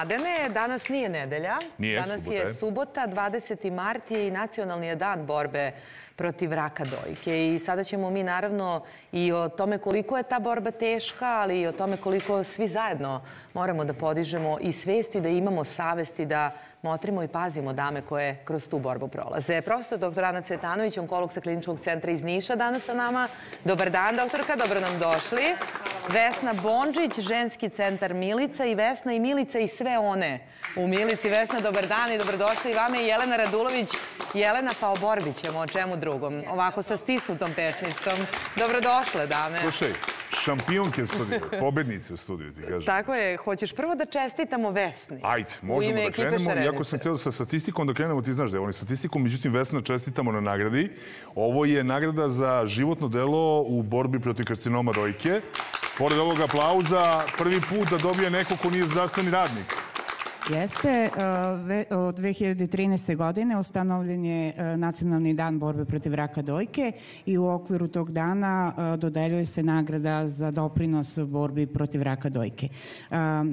Mladene, danas nije nedelja. Nije, danas subota je je. subota, 20. mart je i nacionalni je dan borbe protiv raka dojke. I sada ćemo mi naravno i o tome koliko je ta borba teška, ali i o tome koliko svi zajedno moramo da podižemo i svesti, da imamo savesti, da motrimo i pazimo dame koje kroz tu borbu prolaze. Profesor dr. Ana Cvetanović, onkolog sa kliničkog centra iz Niša, danas sa nama. Dobar dan, doktorka, dobro nam došli. Vesna Bondžić, ženski centar Milica i Vesna i Milica i sve one u Milici. Vesna, dobar dan i dobrodošli i vama i Jelena Radulović. Jelena, pa o borbi ćemo, o čemu drugom. Ovako sa stisnutom pesnicom. Dobrodošle, dame. Slušaj, šampionke u studiju, pobednice u studiju, ti kažem. Tako je, hoćeš prvo da čestitamo Vesni. Ajde, možemo da krenemo. Iako sam htio sa statistikom da krenemo, ti znaš da je on statistikom, međutim Vesna čestitamo na nagradi. Ovo je nagrada za životno delo u borbi protiv karcinoma dojke. Pored ovog aplauza, prvi put da dobije neko ko nije zdravstveni radnik. Jeste, ve- od 2013. godine ustanovljen je uh, Nacionalni dan borbe protiv raka dojke i u okviru tog dana uh, dodeljuje se nagrada za doprinos borbi protiv raka dojke.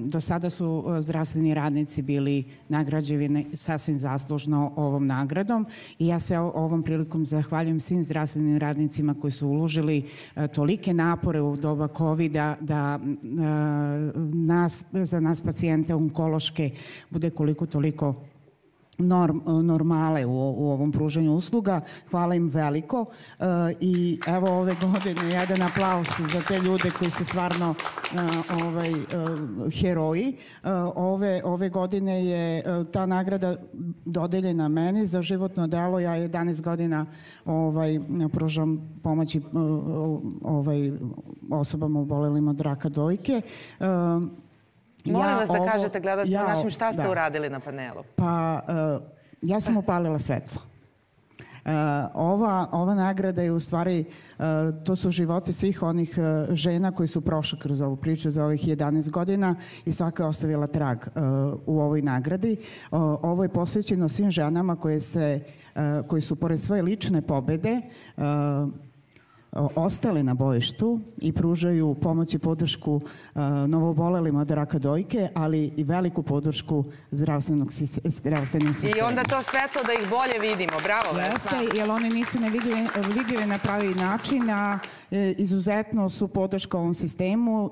Do sada su zdravstveni radnici bili nagrađeni sasvim zaslužno ovom nagradom i ja se ovom prilikom zahvaljujem svim zdravstvenim radnicima koji su uložili tolike napore u doba covid da nas, za nas pacijente onkološke bude koliko toliko norm, normale u, u ovom pruženju usluga. Hvala im veliko e, i evo ove godine jedan aplaus za te ljude koji su stvarno e, ovaj, e, heroji. E, ove, ove godine je e, ta nagrada dodeljena meni za životno delo. Ja 11 godina ovaj, pružam pomoći e, ovaj, osobama obolelim od raka dojke. E, Molim ja vas da ovo- kažete gledalcima ja- našim šta ste da. uradili na panelu. Pa, uh, ja sam upalila svetlo. Uh, ova, ova nagrada je u stvari, uh, to su živote svih onih uh, žena koji su prošle kroz ovu priču za ovih 11 godina i svaka je ostavila trag uh, u ovoj nagradi. Uh, ovo je posvećeno svim ženama koje, se, koji su pored svoje lične pobede ostale na bojištu i pružaju pomoć i podršku uh, novobolelima od raka dojke, ali i veliku podršku zdravstvenog sis- zdravstvenim sistemu. I onda to svetlo da ih bolje vidimo. Bravo, Vesna. Jeste, jer one nisu nevidljive vidljive na pravi način, a e, izuzetno su podrška ovom sistemu,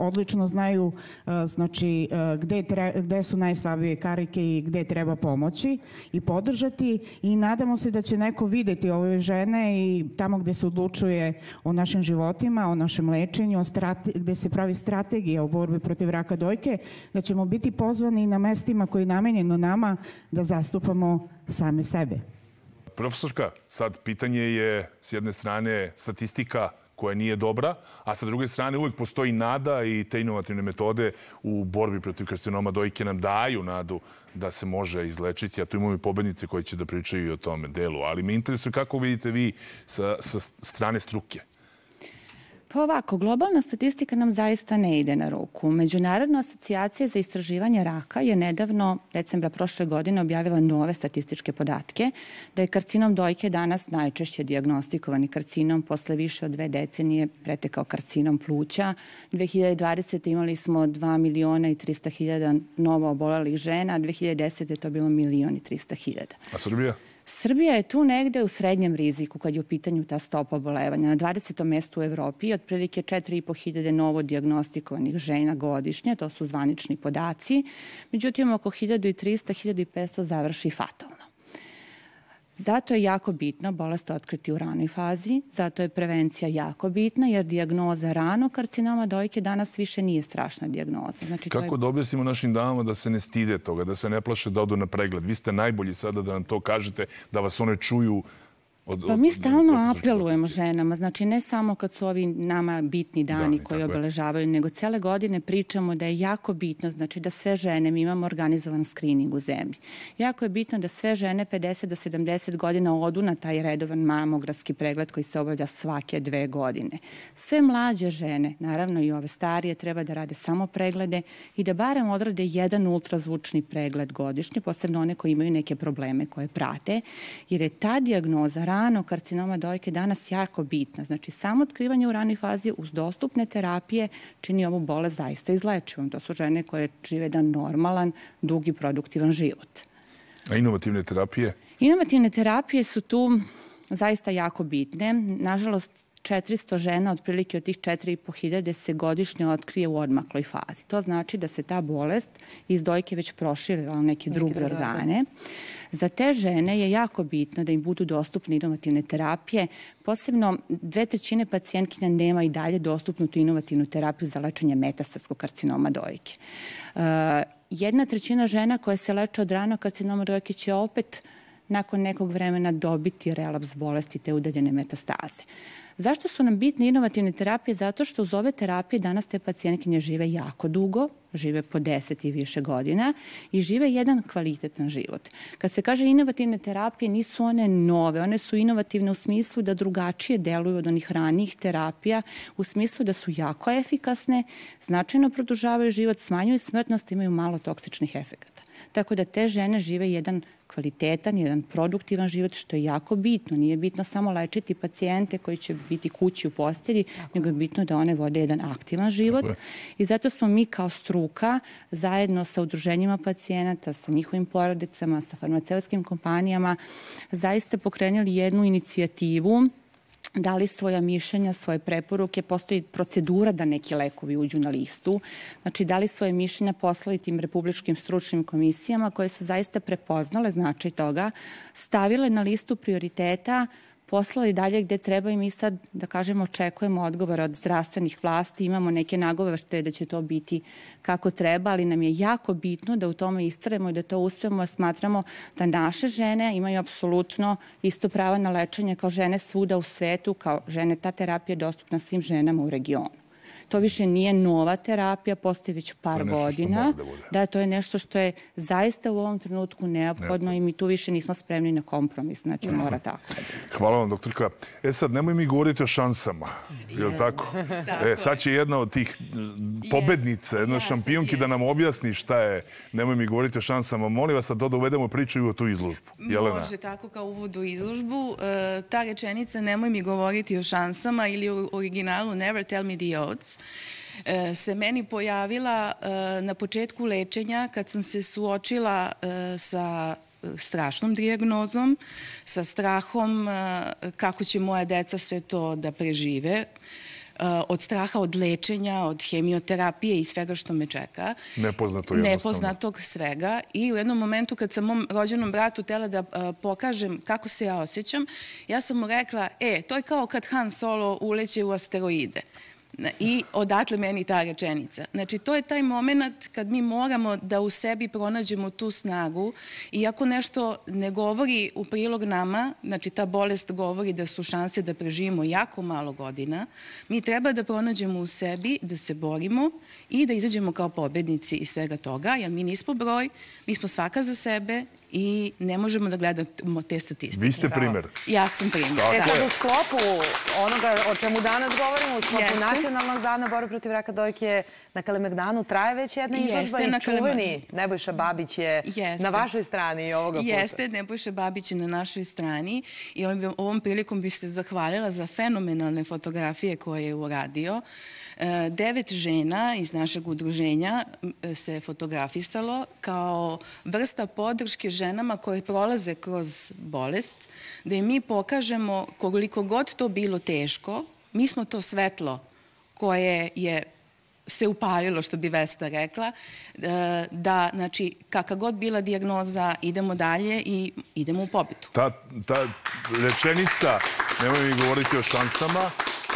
odlično znaju e, znači, e, gde, tre, gde su najslabije karike i gde treba pomoći i podržati i nadamo se da će neko videti ove žene i tamo gde se odlučuje o našim životima, o našem lečenju, o strate, gde se pravi strategija o borbi protiv raka dojke, da ćemo biti pozvani na mestima koji je namenjeno nama da zastupamo same sebe. Profesorka, sad pitanje je s jedne strane statistika koja nije dobra, a sa druge strane uvek postoji nada i te inovativne metode u borbi protiv karcinoma dojke nam daju nadu da se može izlečiti, a tu imamo i pobednice koje će da pričaju i o tome delu. Ali me interesuje kako vidite vi sa, sa strane struke. Pa ovako, globalna statistika nam zaista ne ide na ruku. Međunarodna asocijacija za istraživanje raka je nedavno, decembra prošle godine, objavila nove statističke podatke da je karcinom dojke danas najčešće diagnostikovani karcinom posle više od dve decenije pretekao karcinom pluća. 2020. imali smo 2 miliona i 300 hiljada novo obolelih žena, 2010. je to bilo milion i 300 hiljada. A Srbija? Srbija je tu negde u srednjem riziku kad je u pitanju ta stopa obolevanja. Na 20. mestu u Evropi otprilike 4,5 hiljade novo diagnostikovanih žena godišnje, to su zvanični podaci. Međutim, oko 1300-1500 završi fatalno. Zato je jako bitno bolest otkriti u ranoj fazi, zato je prevencija jako bitna, jer dijagnoza rano karcinoma dojke danas više nije strašna dijagnoza. Znači, to je Kako da objasnimo našim damama da se ne stide toga, da se ne plaše da odu na pregled? Vi ste najbolji sada da nam to kažete, da vas one čuju od... Pa mi od stalno apelujemo ženama, znači ne samo kad su ovi nama bitni dani Dani, koji tako je. obeležavaju, nego cele godine pričamo da je jako bitno, znači da sve žene, mi imamo organizovan screening u zemlji. Jako je bitno da sve žene 50 do 70 godina odu na taj redovan mamografski pregled koji se obavlja svake dve godine. Sve mlađe žene, naravno i ove starije, treba da rade samo preglede i da barem odrade jedan ultrazvučni pregled godišnje, posebno one koji imaju neke probleme koje prate, jer je ta dijagnoza ranog karcinoma dojke danas jako bitna. Znači, samo otkrivanje u ranoj fazi uz dostupne terapije čini ovu bolest zaista izlečivom. To su žene koje žive jedan normalan, dugi, produktivan život. A inovativne terapije? Inovativne terapije su tu zaista jako bitne. Nažalost, 400 žena, otprilike od tih 4500 se godišnje otkrije u odmakloj fazi. To znači da se ta bolest iz dojke već proširila u neke druge organe. Za te žene je jako bitno da im budu dostupne inovativne terapije. Posebno dve trećine pacijentkinja nema i dalje dostupnu tu inovativnu terapiju za lečenje metastarskog karcinoma dojke. Uh, jedna trećina žena koja se leče od ranog karcinoma dojke će opet nakon nekog vremena dobiti relaps bolesti te udaljene metastaze. Zašto su nam bitne inovativne terapije? Zato što uz ove terapije danas te pacijentkinje žive jako dugo, žive po 10 i više godina i žive jedan kvalitetan život. Kad se kaže inovativne terapije, nisu one nove, one su inovativne u smislu da drugačije deluju od onih ranijih terapija, u smislu da su jako efikasne, značajno produžavaju život, smanjuju smrtnost, imaju malo toksičnih efekata. Tako da te žene žive jedan kvalitetan, jedan produktivan život, što je jako bitno. Nije bitno samo lečiti pacijente koji će biti kući u postelji, nego je bitno da one vode jedan aktivan život. I zato smo mi kao struka, zajedno sa udruženjima pacijenata, sa njihovim porodicama, sa farmaceutskim kompanijama, zaista pokrenuli jednu inicijativu dali svoja mišljenja, svoje preporuke, postoji procedura da neki lekovi uđu na listu. Znači, dali svoje mišljenja, poslali tim republičkim stručnim komisijama koje su zaista prepoznale značaj toga, stavile na listu prioriteta poslali dalje gde treba i mi sad, da kažemo, očekujemo odgovor od zdravstvenih vlasti, imamo neke nagovešte da će to biti kako treba, ali nam je jako bitno da u tome istrajemo i da to uspemo, smatramo da naše žene imaju apsolutno isto pravo na lečenje kao žene svuda u svetu, kao žene, ta terapija je dostupna svim ženama u regionu. To više nije nova terapija, postoji već par godina. Da, da, to je nešto što je zaista u ovom trenutku neophodno i mi tu više nismo spremni na kompromis. Znači, mora tako. Hvala vam, doktorka. E sad, nemoj mi govoriti o šansama. Je li tako? E, sad će jedna od tih pobednica, jedna šampionki da nam objasni šta je. Nemoj mi govoriti o šansama. Molim vas da dovedemo priču i o tu izložbu. Jelena. Može tako kao uvod u izložbu. E, ta rečenica nemoj mi govoriti o šansama ili u originalu Never tell me the odds E, se meni pojavila e, na početku lečenja kad sam se suočila e, sa strašnom diagnozom, sa strahom kako će moja deca sve to da prežive od straha od lečenja, od hemioterapije i svega što me čeka. Nepoznato jednostavno. Nepoznatog svega. I u jednom momentu kad sam mom rođenom bratu tela da pokažem kako se ja osjećam, ja sam mu rekla, e, to je kao kad Han Solo uleće u asteroide. I odatle meni ta rečenica. Znači, to je taj moment kad mi moramo da u sebi pronađemo tu snagu i ako nešto ne govori u prilog nama, znači ta bolest govori da su šanse da preživimo jako malo godina, mi treba da pronađemo u sebi, da se borimo i da izađemo kao pobednici iz svega toga, jer mi nismo broj, mi smo svaka za sebe i ne možemo da gledamo te statistike. Vi ste primer. Ja sam primer. E sad u sklopu onoga o čemu danas govorimo, u sklopu Jeste. nacionalnog dana borbe protiv raka dojke na Kalemegdanu traje već jedna izložba i čuveni Nebojša Babić je Jeste. na vašoj strani ovoga puta. Jeste, Nebojša Babić je na našoj strani i ovom prilikom bih se zahvalila za fenomenalne fotografije koje je uradio. E, devet žena iz našeg udruženja se fotografisalo kao vrsta podrške ženama koje prolaze kroz bolest, da im mi pokažemo koliko god to bilo teško, mi smo to svetlo koje je se upalilo, što bi Vesta rekla, e, da, znači, kakva god bila diagnoza, idemo dalje i idemo u pobitu. Ta, ta rečenica, nemoj mi govoriti o šansama,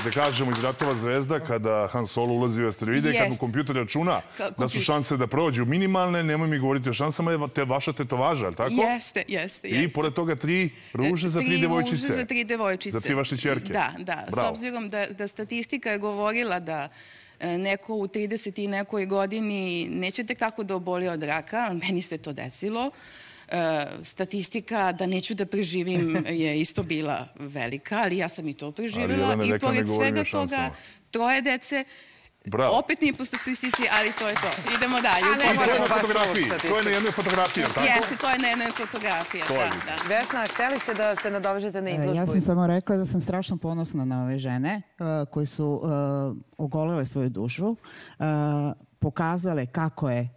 da kažemo iz Ratova zvezda, kada Han Solo ulazi u asteroide, yes. kad mu kompjuter računa da su šanse da prođu minimalne, nemoj mi govoriti o šansama, je te vaša tetovaža, ali tako? Jeste, jeste. I pored toga tri ruže za tri, tri devojčice. Tri ruže za tri devojčice. Za tri vaše čerke. Da, da. Bravo. S obzirom da, da statistika je govorila da e, neko u 30 i nekoj godini neće tek tako da oboli od raka, meni se to desilo. E, statistika da neću da preživim je isto bila velika, ali ja sam i to preživjela i pored svega toga troje dece Bravo. Opet nije po statistici, ali to je to. Idemo dalje. A ne, To je na fotografiji. To je na jednoj fotografiji, tako? Jeste, to je na jednoj fotografiji. Da, da. Vesna, hteli ste da se nadovežete na E, izložbu? Ja sam samo rekla da sam strašno ponosna na ove žene uh, koje su uh, ogolele svoju dušu, uh, pokazale kako je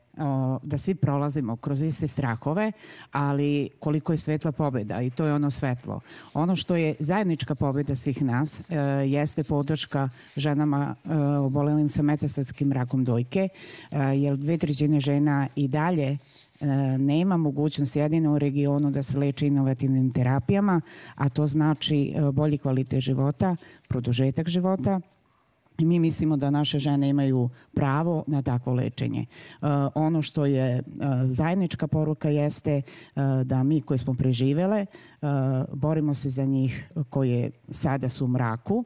da svi prolazimo kroz iste strahove, ali koliko je svetla pobeda i to je ono svetlo. Ono što je zajednička pobeda svih nas e, jeste podrška ženama e, obolelim sa metastatskim rakom dojke, e, jer dve trećine žena i dalje nema mogućnost jedino u regionu da se leče inovativnim terapijama, a to znači bolji kvalitet života, produžetak života, mi mislimo da naše žene imaju pravo na takvo lečenje. E, ono što je e, zajednička poruka jeste e, da mi koje smo preživele borimo se za njih koje sada su u mraku,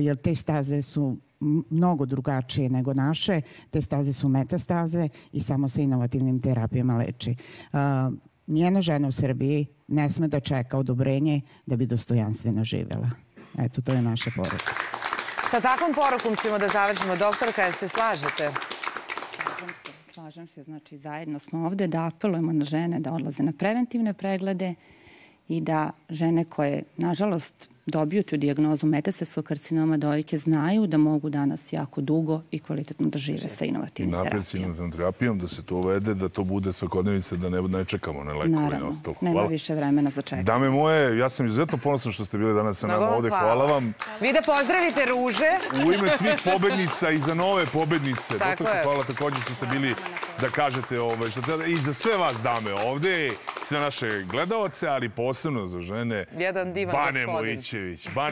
jer te staze su mnogo drugačije nego naše. Te staze su metastaze i samo se inovativnim terapijama leči. Njena žena u Srbiji ne sme da čeka odobrenje da bi dostojanstveno živela. Eto, to je naša poruka. Sa takvom porukom ćemo da završimo. Doktorka, jel se slažete? Slažem se, slažem se. Znači, zajedno smo ovde da apelujemo na žene da odlaze na preventivne preglede i da žene koje, nažalost, dobiju tu dijagnozu metastaskog karcinoma dojke znaju da mogu danas jako dugo i kvalitetno da žive sa I inovativnim napred s inovativnom terapijom, da se to uvede, da to bude svakodnevnice, da ne, ne čekamo na lekove i na Naravno, ostalo. nema Hvala. više vremena za čekanje. Dame moje, ja sam izuzetno ponosan što ste bili danas sa nama ovde. hvala. Hvala vam. Vi da pozdravite ruže. U ime svih pobednica i za nove pobednice. Tako Doktorka, je. hvala takođe što ste bili da kažete ovaj, što treba. I za sve vas dame ovde, sve naše gledaoce, ali posebno za žene. Jedan divan Bane gospodin. Mojićević. Bane